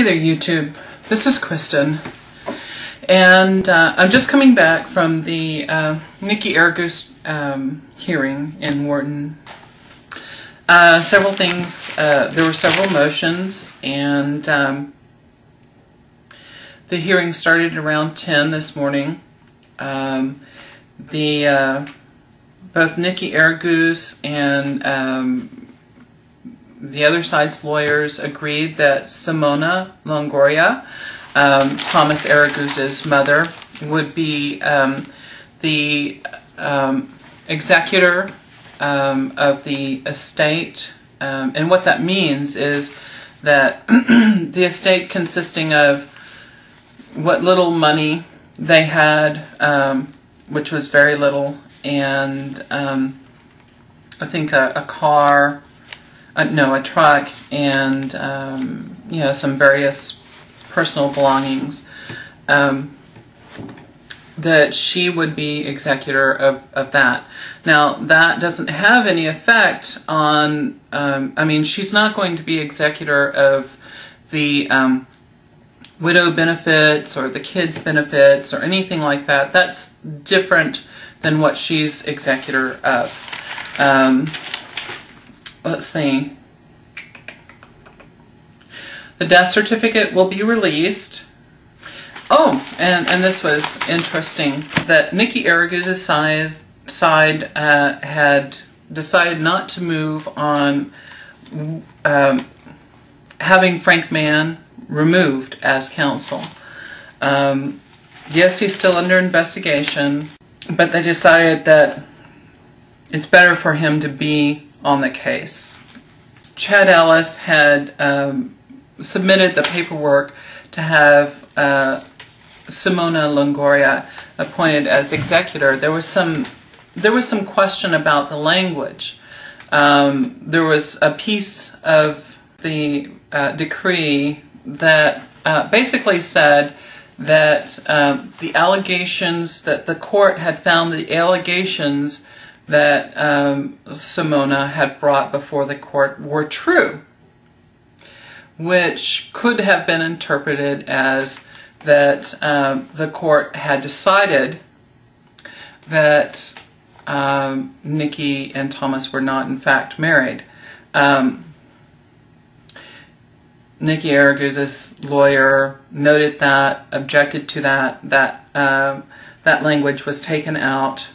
Hey there, YouTube. This is Kristen, and uh, I'm just coming back from the uh, Nikki Araguz um, hearing in Wharton. Uh, several things. Uh, there were several motions, and um, the hearing started around 10 this morning. Um, the uh, both Nikki Araguz and um, the other side's lawyers agreed that Simona Longoria, um, Thomas Araguz's mother, would be um, the um, executor um, of the estate. Um, and what that means is that the estate consisting of what little money they had, which was very little, and I think a, a car uh, no, a truck and um, you know some various personal belongings. Um, that she would be executor of, of that. Now, that doesn't have any effect on, um, I mean, she's not going to be executor of the um, widow benefits or the kids' benefits or anything like that. That's different than what she's executor of. Um, let's see. The death certificate will be released. Oh, and, and this was interesting, that Nikki Araguz's size, side uh, had decided not to move on um, having Frank Mann removed as counsel. Um, yes, he's still under investigation, but they decided that it's better for him to be on the case. Chad Ellis had um, submitted the paperwork to have uh, Simona Longoria appointed as executor. There was some there was some question about the language. Um, there was a piece of the uh, decree that uh, basically said that um, the allegations that the court had found the allegations that um, Simona had brought before the court were true, which could have been interpreted as that um, the court had decided that um, Nikki and Thomas were not in fact married. Um, Nikki Araguz's lawyer noted that, objected to that, that uh, that language was taken out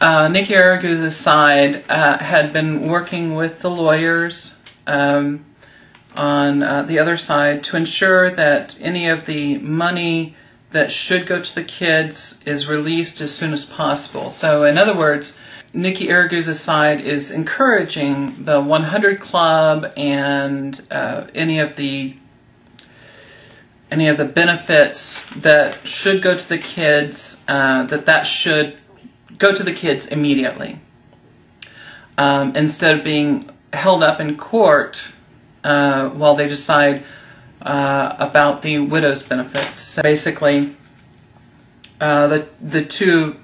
uh, Nikki Araguz's side uh, had been working with the lawyers um, on uh, the other side to ensure that any of the money that should go to the kids is released as soon as possible. So, in other words, Nikki Araguz's side is encouraging the 100 Club and uh, any of the any of the benefits that should go to the kids, uh, that that should go to the kids immediately. Um, instead of being held up in court uh, while they decide uh, about the widow's benefits. Basically, uh, the, the two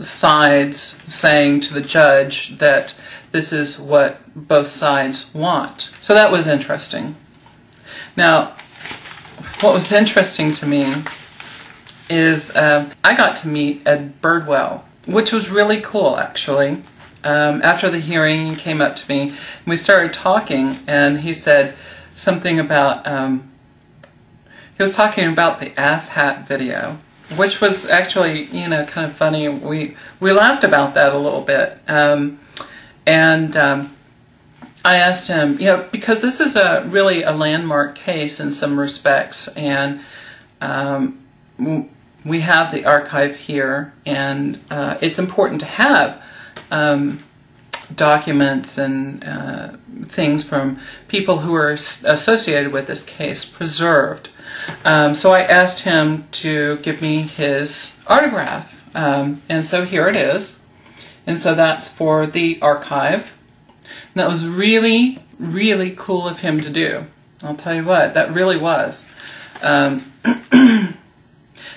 sides saying to the judge that this is what both sides want. So that was interesting. Now, what was interesting to me is uh, I got to meet Ed Burwell which was really cool actually. Um, after the hearing, he came up to me and we started talking, and he said something about um, he was talking about the ass hat video, which was actually you know kind of funny. We we laughed about that a little bit, um, and um, I asked him, you know, because this is a really a landmark case in some respects, and um, we have the archive here, and uh, it's important to have um, documents and uh, things from people who are associated with this case preserved. Um, so I asked him to give me his autograph, um, and so here it is. And so that's for the archive. And that was really, really cool of him to do. I'll tell you what, that really was.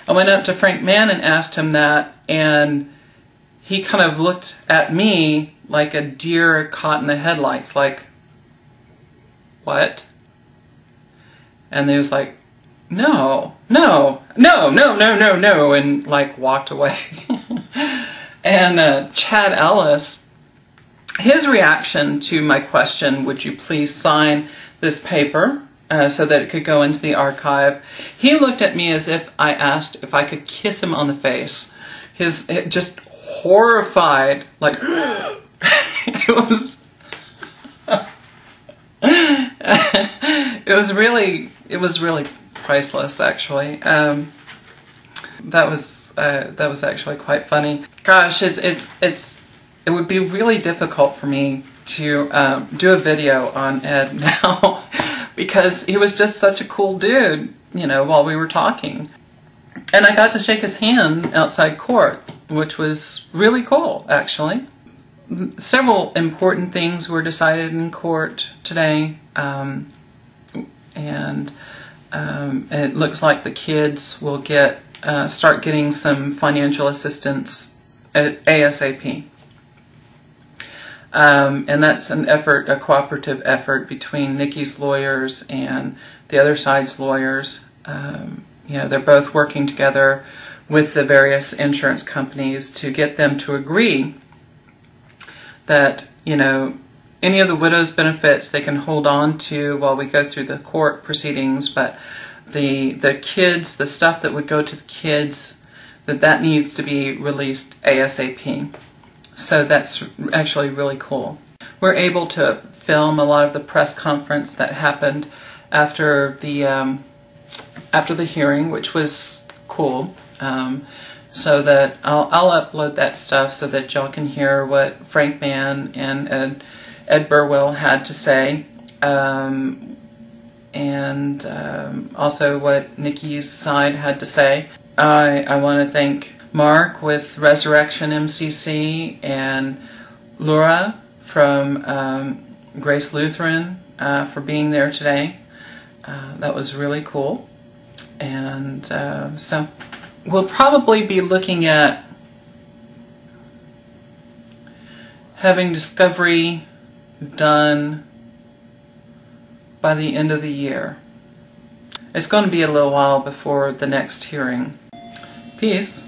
I went up to Frank Mann and asked him that, and he kind of looked at me like a deer caught in the headlights, like, what? And he was like, no, no, no, no, no, no, no, and like walked away. and uh, Chad Ellis, his reaction to my question, would you please sign this paper uh, so that it could go into the archive? He looked at me as if I asked if I could kiss him on the face. His just horrified, like it was. it was really, it was really priceless, actually. Um, that was uh, that was actually quite funny. Gosh, it, it it's it would be really difficult for me to um, do a video on Ed now because he was just such a cool dude, you know, while we were talking. And I got to shake his hand outside court, which was really cool, actually. Several important things were decided in court today, um, and um, it looks like the kids will get uh, start getting some financial assistance at ASAP. Um, and that's an effort, a cooperative effort between Nikki's lawyers and the other side's lawyers. Um, you know, they're both working together with the various insurance companies to get them to agree that, you know, any of the widow's benefits they can hold on to while we go through the court proceedings, but the the kids, the stuff that would go to the kids, that that needs to be released ASAP. So that's actually really cool. We're able to film a lot of the press conference that happened after the um, after the hearing, which was cool. Um, so that I'll, I'll upload that stuff so that y'all can hear what Frank Mann and Ed, Ed Burwell had to say. Um, and um, also what Nikki's side had to say. I, I want to thank Mark with Resurrection MCC and Laura from um, Grace Lutheran uh, for being there today. Uh, that was really cool. And uh, so we'll probably be looking at having discovery done by the end of the year. It's going to be a little while before the next hearing. Peace.